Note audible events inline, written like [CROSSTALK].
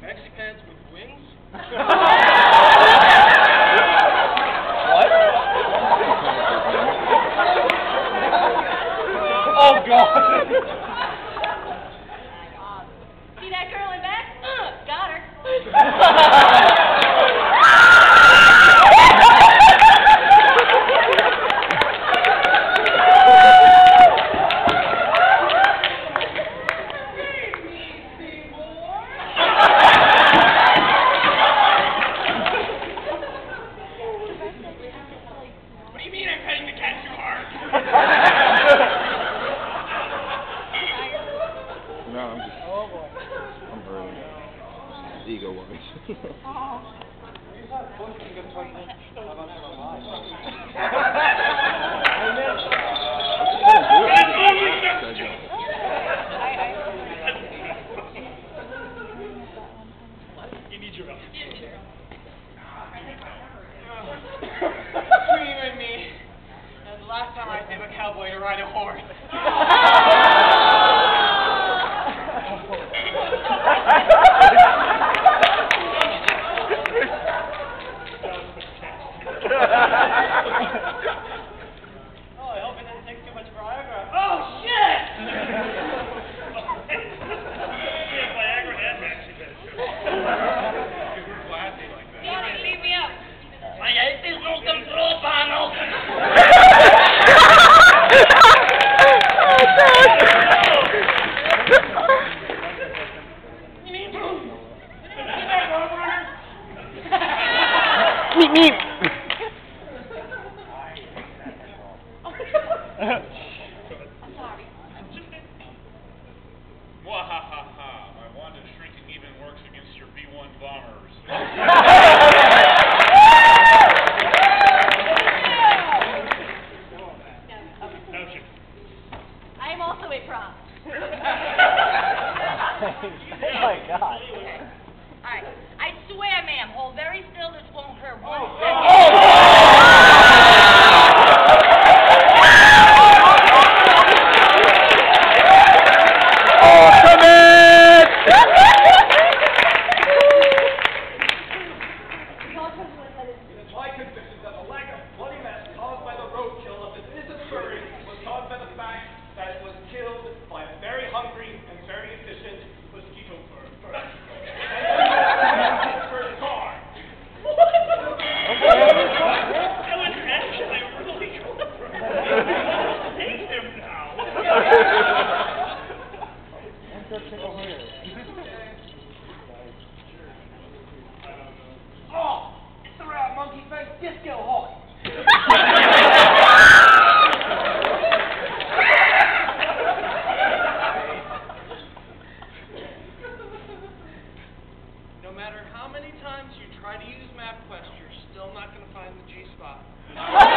Mexicans with wings? [LAUGHS] [LAUGHS] ego wise. [LAUGHS] You need your help. Between you and me, that's the last time I save a cowboy to ride a horse. [LAUGHS] [LAUGHS] my god. Alright. I swear, ma'am, hold very still. This won't hurt one Oh, second. It No matter how many times you try to use MapQuest, you're still not going to find the G spot. [LAUGHS]